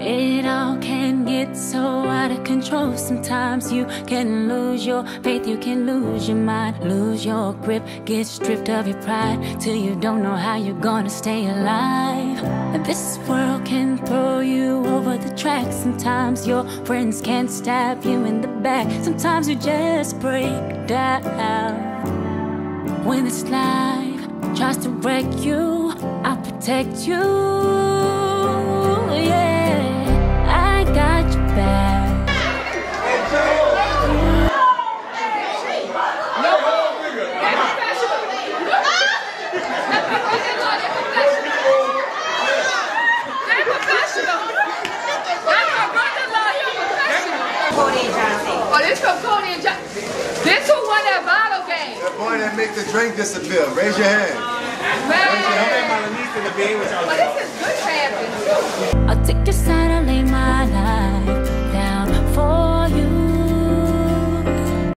It all can get so out of control. Sometimes you can lose your faith, you can lose your mind, lose your grip, get stripped of your pride till you don't know how you're gonna stay alive. This world can throw you over the track. Sometimes your friends can stab you in the back. Sometimes you just break down. When this life tries to wreck you, I'll protect you. Oh, this from Cody and John. This who won that bottle game. The boy that make the drink disappear. Raise your hand. Man. But oh, this is good rapping too. I'll take your side, I'll lay my